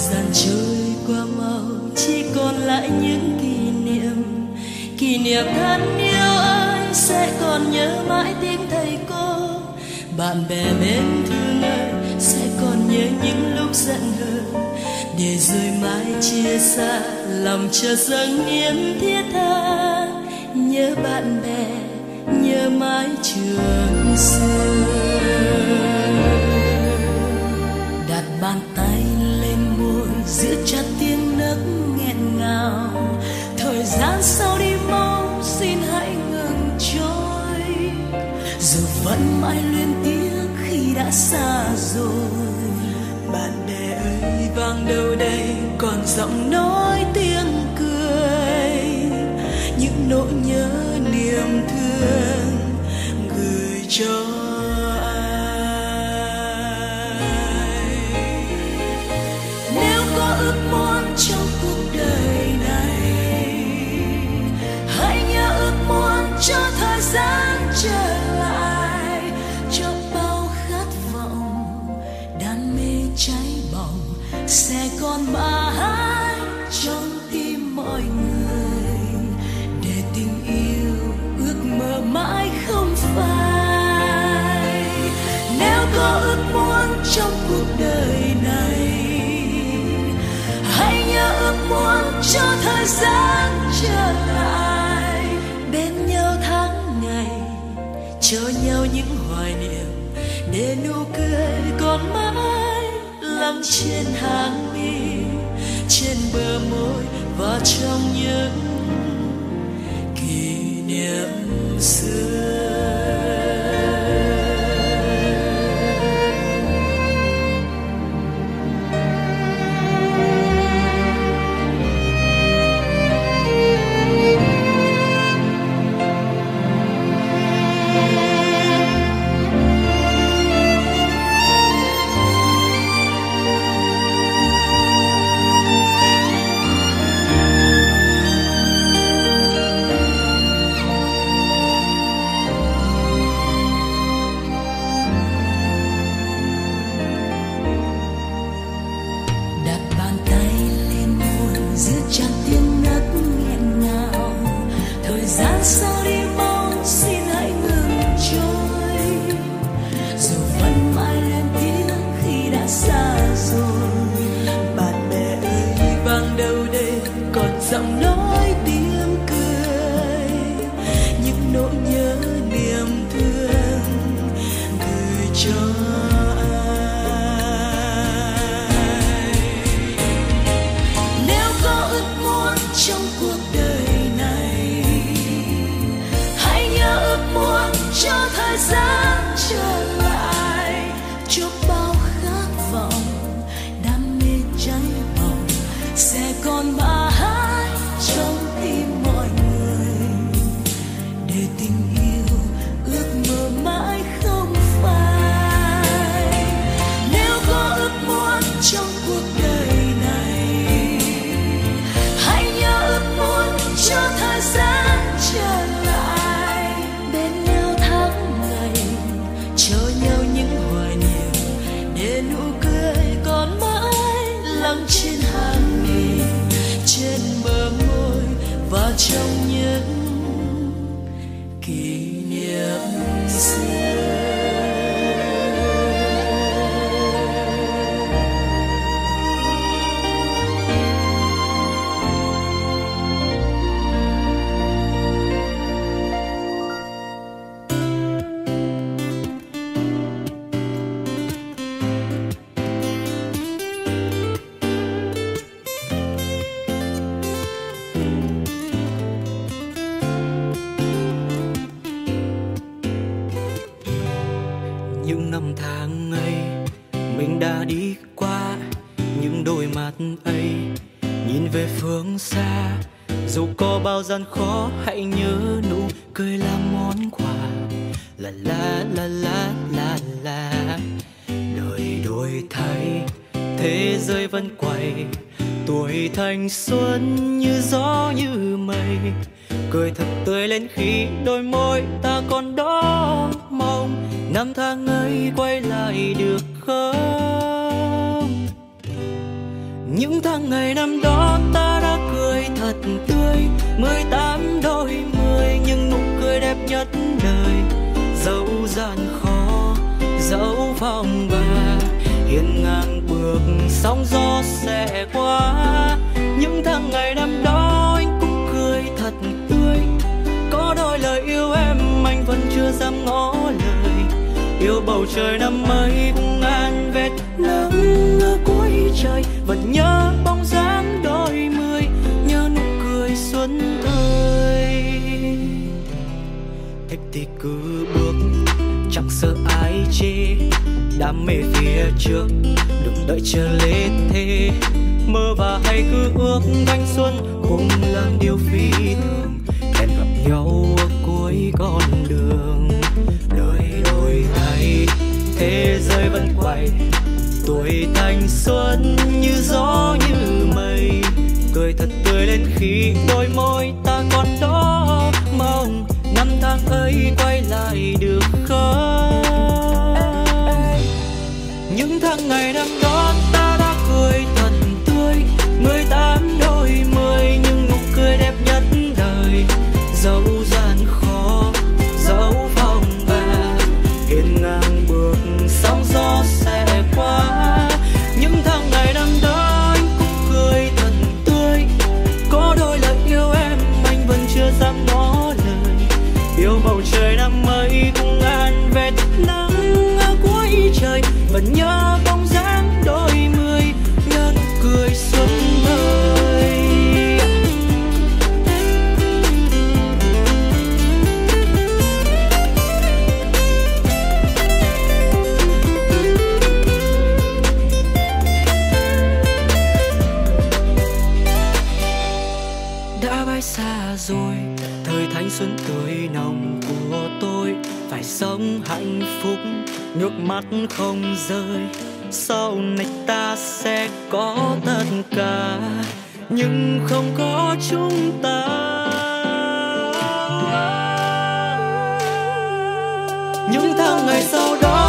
gian trôi qua mau chỉ còn lại những kỷ niệm. Kỷ niệm thân yêu ơi, sẽ còn nhớ mãi tiếng thầy cô. Bạn bè bên thương ơi, sẽ còn nhớ những lúc giận hờn. Để rồi mãi chia xa, lòng chờ dâng niềm thiết tha. Nhớ bạn bè, nhớ mãi trường xưa. Đã xa rồi. Bạn bè ơi, vang đâu đây? Còn giọng nói tiếng cười. Những nỗi nhớ niềm thương. Sẽ còn mãi trong tim mọi người. Để tình yêu ước mơ mãi không phai. Nếu có ước muốn trong cuộc đời này, hãy nhớ ước muốn cho thời gian trở lại. Bên nhau tháng ngày cho nhau những hoài niệm. Để nụ cười còn mãi lắng trên hàng mi trên bờ môi và trong những kỷ niệm xưa. Còn mãi trong những những năm tháng ấy, mình đã đi qua những đôi mắt ấy, nhìn về phương xa. Dù có bao gian khó, hãy nhớ nụ cười là món quà. La la la la la la đời đổi thay, thế giới vẫn quay. Tuổi thanh xuân như gió như mây cười thật tươi lên khi đôi môi ta còn đó mong năm tháng ấy quay lại được không? Những tháng ngày năm đó ta đã cười thật tươi, mười tám đôi mười nhưng nụ cười đẹp nhất đời. Dẫu gian khó, dẫu phong ba hiên ngang bước sóng gió sẽ qua. Những tháng ngày năm đó anh vẫn chưa dám ngỏ lời. Yêu bầu trời năm ấy cũng an vết nắng ở cuối trời. Vẫn nhớ bóng dáng đôi mươi, nhớ nụ cười xuân ơi. Thích thì cứ bước, chẳng sợ ai chê. Đam mê phía trước, đừng đợi chờ lên thế mơ và hay cứ ước thanh xuân cùng làm điều phi thường. Hẹn gặp nhau ở cuối con vẫn quay. Tuổi thanh xuân như gió như phải sống hạnh phúc, nước mắt không rơi. Sau này ta sẽ có tất cả, nhưng không có chúng ta. Những tháng ngày sau đó